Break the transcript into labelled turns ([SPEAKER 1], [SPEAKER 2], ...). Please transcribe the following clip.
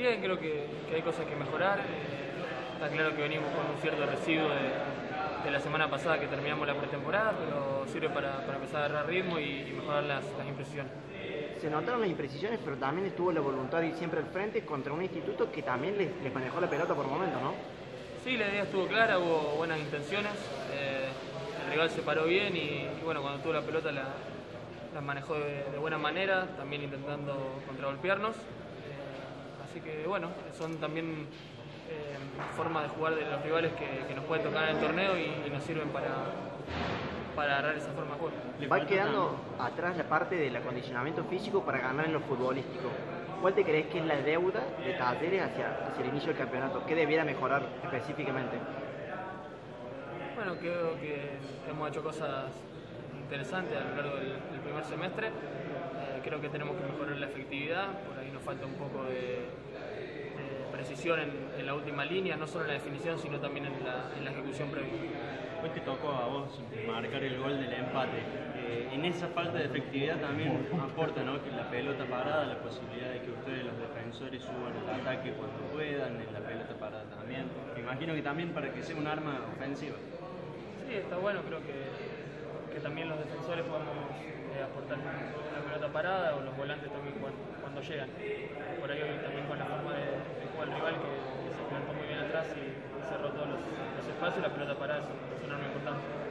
[SPEAKER 1] Bien, creo que, que hay cosas que mejorar. Eh, está claro que venimos con un cierto residuo de, de la semana pasada que terminamos la pretemporada, pero sirve para, para empezar a agarrar ritmo y, y mejorar las, las imprecisiones.
[SPEAKER 2] Se notaron las imprecisiones, pero también estuvo la voluntad de ir siempre al frente contra un instituto que también les, les manejó la pelota por momentos, ¿no?
[SPEAKER 1] Sí, la idea estuvo clara, hubo buenas intenciones. eh, el rival se paró bien y, y bueno, cuando tuvo la pelota la, la manejó de, de buena manera, también intentando contragolpearnos. Así que bueno, son también eh, formas de jugar de los rivales que, que nos pueden tocar en el torneo y, y nos sirven para, para agarrar esa forma de juego.
[SPEAKER 3] Le
[SPEAKER 2] Va quedando atrás la parte del acondicionamiento físico para ganar en lo futbolístico. ¿Cuál te crees que es la deuda de Talleres hacia, hacia el inicio del campeonato? ¿Qué debiera mejorar específicamente?
[SPEAKER 1] Bueno, creo que hemos hecho cosas interesantes a lo largo del, del primer semestre. Eh, creo que tenemos que mejorar la efectividad, por falta un poco de, precisión en, en la última línea, no solo en la definición, sino también en la, en la ejecución previa.
[SPEAKER 3] Hoy te tocó a vos marcar el gol del empate. Eh, en esa falta de efectividad también aporta ¿no? que la pelota parada, la posibilidad de que ustedes los defensores suban el ataque cuando puedan, en la pelota parada también. Me imagino que también para que sea un arma ofensiva.
[SPEAKER 1] Sí, está bueno, creo que, que también los defensores podamos eh, aportar la pelota parada o los volantes también llegan. Por ahí también con la forma de, de jugar el rival que, se plantó muy bien atrás y cerró todos los, espacios, la pelota parada es, es un arma importante.